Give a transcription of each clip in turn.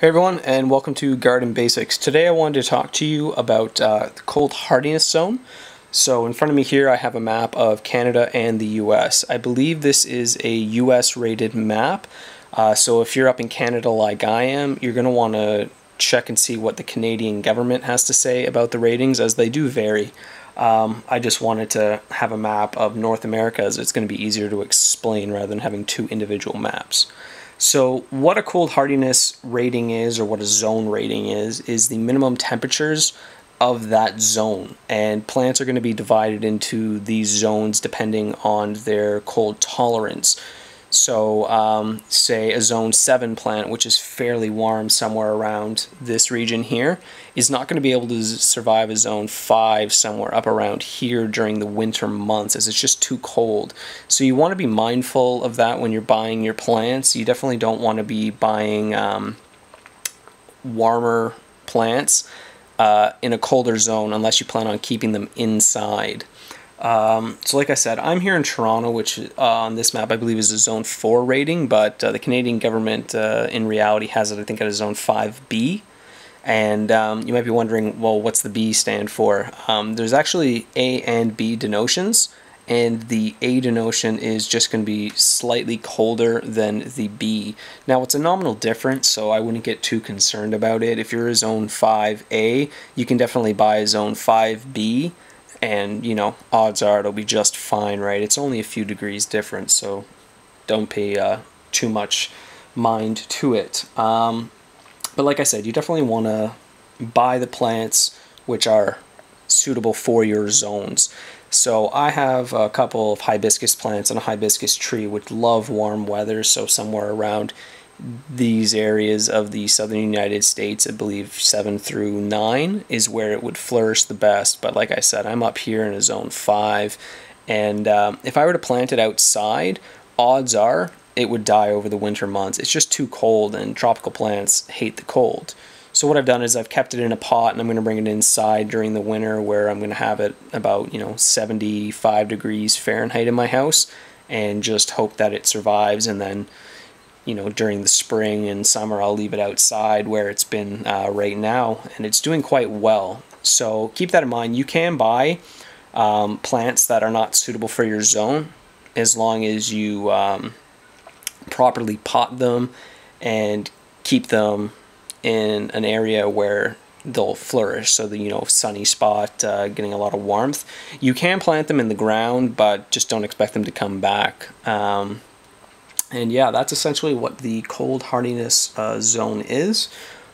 Hey everyone, and welcome to Garden Basics. Today I wanted to talk to you about uh, the cold hardiness zone. So in front of me here I have a map of Canada and the US. I believe this is a US rated map. Uh, so if you're up in Canada like I am, you're going to want to check and see what the Canadian government has to say about the ratings as they do vary. Um, I just wanted to have a map of North America as it's going to be easier to explain rather than having two individual maps. So what a cold hardiness rating is, or what a zone rating is, is the minimum temperatures of that zone. And plants are going to be divided into these zones depending on their cold tolerance. So, um, say a zone 7 plant, which is fairly warm somewhere around this region here, is not going to be able to survive a zone 5 somewhere up around here during the winter months as it's just too cold. So, you want to be mindful of that when you're buying your plants. You definitely don't want to be buying um, warmer plants uh, in a colder zone unless you plan on keeping them inside. Um, so like I said, I'm here in Toronto, which uh, on this map I believe is a Zone 4 rating, but uh, the Canadian government uh, in reality has it I think at a Zone 5B. And um, you might be wondering, well, what's the B stand for? Um, there's actually A and B denotions, and the A denotion is just going to be slightly colder than the B. Now it's a nominal difference, so I wouldn't get too concerned about it. If you're a Zone 5A, you can definitely buy a Zone 5B and you know odds are it'll be just fine right? It's only a few degrees difference so don't pay uh, too much mind to it. Um, but like I said you definitely want to buy the plants which are suitable for your zones. So I have a couple of hibiscus plants and a hibiscus tree which love warm weather so somewhere around these areas of the southern United States, I believe 7 through 9 is where it would flourish the best. But like I said, I'm up here in a zone 5. And um, if I were to plant it outside, odds are it would die over the winter months. It's just too cold, and tropical plants hate the cold. So what I've done is I've kept it in a pot, and I'm going to bring it inside during the winter, where I'm going to have it about you know 75 degrees Fahrenheit in my house, and just hope that it survives, and then you know, during the spring and summer, I'll leave it outside where it's been uh, right now, and it's doing quite well. So keep that in mind. You can buy um, plants that are not suitable for your zone as long as you um, properly pot them and keep them in an area where they'll flourish so the you know sunny spot uh, getting a lot of warmth you can plant them in the ground but just don't expect them to come back um, and yeah, that's essentially what the cold hardiness uh, zone is.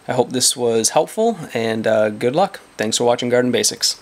I hope this was helpful, and uh, good luck. Thanks for watching Garden Basics.